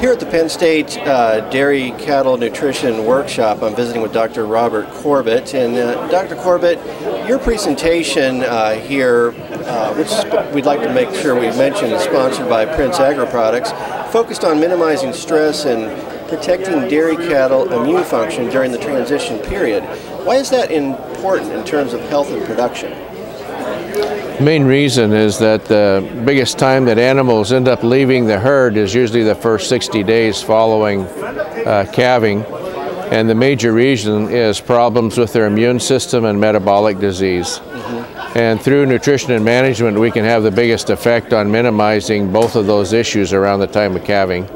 Here at the Penn State uh, Dairy Cattle Nutrition Workshop, I'm visiting with Dr. Robert Corbett. And uh, Dr. Corbett, your presentation uh, here, uh, which we'd like to make sure we mention, is sponsored by Prince Agri Products, focused on minimizing stress and protecting dairy cattle immune function during the transition period. Why is that important in terms of health and production? The main reason is that the biggest time that animals end up leaving the herd is usually the first 60 days following uh, calving. And the major reason is problems with their immune system and metabolic disease. Mm -hmm. And through nutrition and management, we can have the biggest effect on minimizing both of those issues around the time of calving.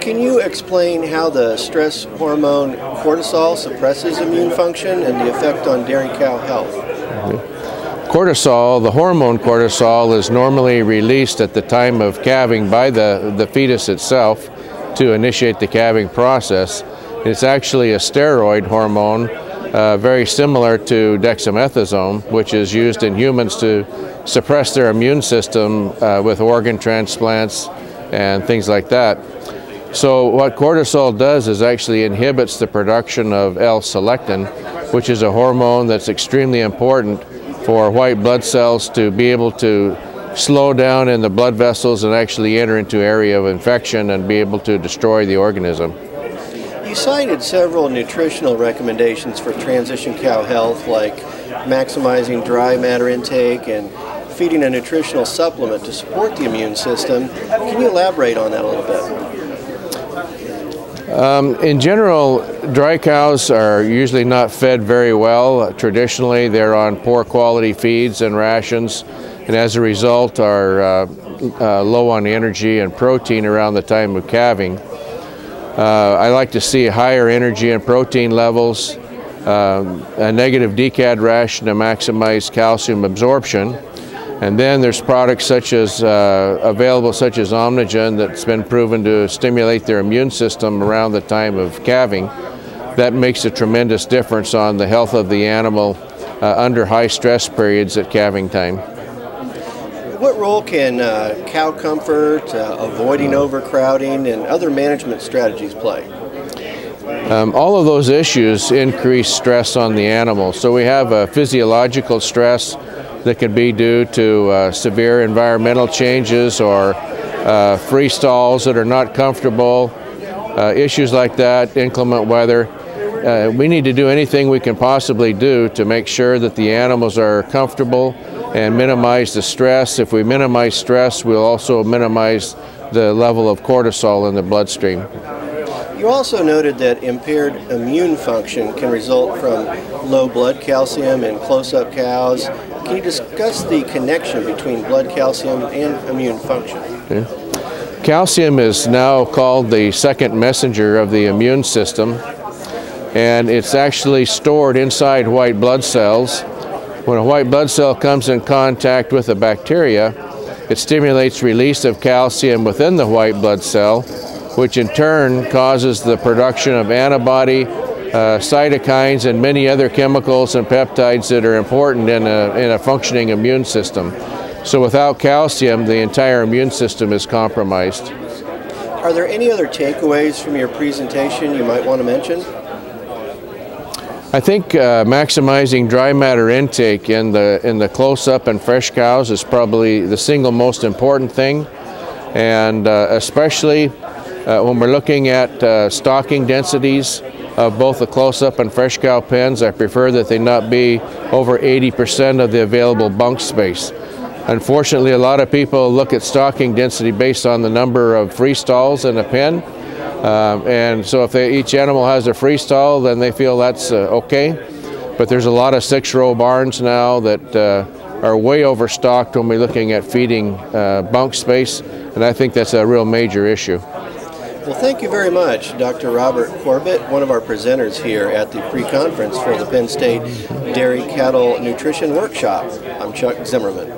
Can you explain how the stress hormone cortisol suppresses immune function and the effect on dairy cow health? Mm -hmm. Cortisol, the hormone cortisol, is normally released at the time of calving by the, the fetus itself to initiate the calving process. It's actually a steroid hormone, uh, very similar to dexamethasone, which is used in humans to suppress their immune system uh, with organ transplants and things like that. So what cortisol does is actually inhibits the production of L-selectin, which is a hormone that's extremely important for white blood cells to be able to slow down in the blood vessels and actually enter into area of infection and be able to destroy the organism. You cited several nutritional recommendations for transition cow health like maximizing dry matter intake and feeding a nutritional supplement to support the immune system. Can you elaborate on that a little bit? Um, in general, dry cows are usually not fed very well. Traditionally, they're on poor quality feeds and rations, and as a result are uh, uh, low on energy and protein around the time of calving. Uh, I like to see higher energy and protein levels, um, a negative DCAD ration to maximize calcium absorption, and then there's products such as uh, available such as Omnigen that's been proven to stimulate their immune system around the time of calving. That makes a tremendous difference on the health of the animal uh, under high stress periods at calving time. What role can uh, cow comfort, uh, avoiding overcrowding, and other management strategies play? Um, all of those issues increase stress on the animal. So we have a physiological stress that could be due to uh, severe environmental changes or uh, free stalls that are not comfortable, uh, issues like that, inclement weather. Uh, we need to do anything we can possibly do to make sure that the animals are comfortable and minimize the stress. If we minimize stress, we'll also minimize the level of cortisol in the bloodstream. You also noted that impaired immune function can result from low blood calcium in close-up cows. Can you discuss the connection between blood calcium and immune function? Yeah. Calcium is now called the second messenger of the immune system, and it's actually stored inside white blood cells. When a white blood cell comes in contact with a bacteria, it stimulates release of calcium within the white blood cell, which in turn causes the production of antibody, uh, cytokines, and many other chemicals and peptides that are important in a, in a functioning immune system. So without calcium, the entire immune system is compromised. Are there any other takeaways from your presentation you might want to mention? I think uh, maximizing dry matter intake in the in the close-up and fresh cows is probably the single most important thing, and uh, especially uh, when we're looking at uh, stocking densities of both the close-up and fresh cow pens, I prefer that they not be over 80% of the available bunk space. Unfortunately, a lot of people look at stocking density based on the number of free stalls in a pen. Uh, and so if they, each animal has a free stall, then they feel that's uh, okay. But there's a lot of six-row barns now that uh, are way overstocked when we're looking at feeding uh, bunk space, and I think that's a real major issue. Well, thank you very much, Dr. Robert Corbett, one of our presenters here at the pre-conference for the Penn State Dairy Cattle Nutrition Workshop. I'm Chuck Zimmerman.